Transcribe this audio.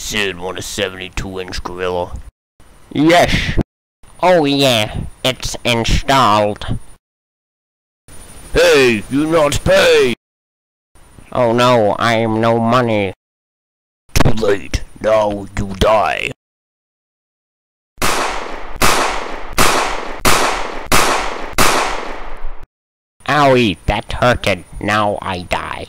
Sid want a 72 inch gorilla. Yes. Oh yeah, it's installed. Hey, you not pay! Oh no, I am no money. Too late. Now you die. Owie, that hurted. Now I die.